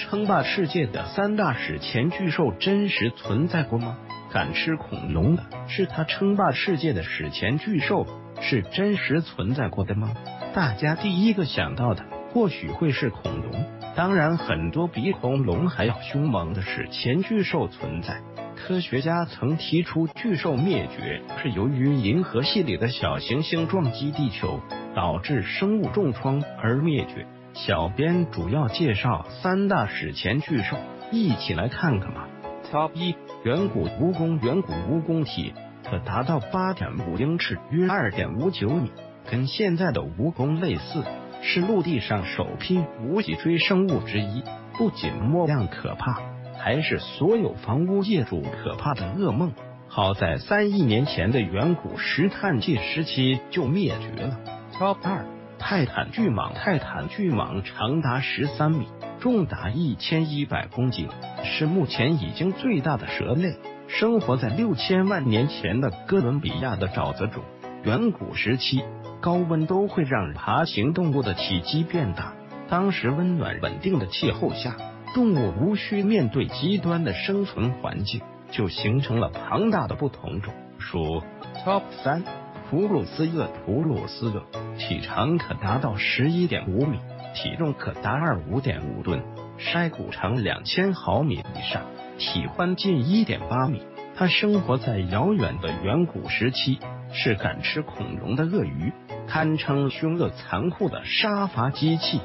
称霸世界的三大史前巨兽真实存在过吗？敢吃恐龙的是它称霸世界的史前巨兽是真实存在过的吗？大家第一个想到的或许会是恐龙，当然很多比恐龙还要凶猛的史前巨兽存在。科学家曾提出，巨兽灭绝是由于银河系里的小行星撞击地球，导致生物重创而灭绝。小编主要介绍三大史前巨兽，一起来看看吧。Top 一：远古蜈蚣。远古蜈蚣体可达到八点五英尺，约二点五九米，跟现在的蜈蚣类似，是陆地上首批无脊椎生物之一。不仅模样可怕。还是所有房屋业主可怕的噩梦。好在三亿年前的远古石炭纪时期就灭绝了。Top 二，泰坦巨蟒。泰坦巨蟒长达十三米，重达一千一百公斤，是目前已经最大的蛇类，生活在六千万年前的哥伦比亚的沼泽中。远古时期，高温都会让爬行动物的体积变大。当时温暖稳定的气候下。动物无需面对极端的生存环境，就形成了庞大的不同种属。Top 三，普鲁斯鳄。普鲁斯鳄体长可达到十一点五米，体重可达二五点五吨，筛骨长两千毫米以上，体宽近一点八米。它生活在遥远的远古时期，是敢吃恐龙的鳄鱼，堪称凶恶残酷的杀伐机器。